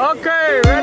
Okay, ready?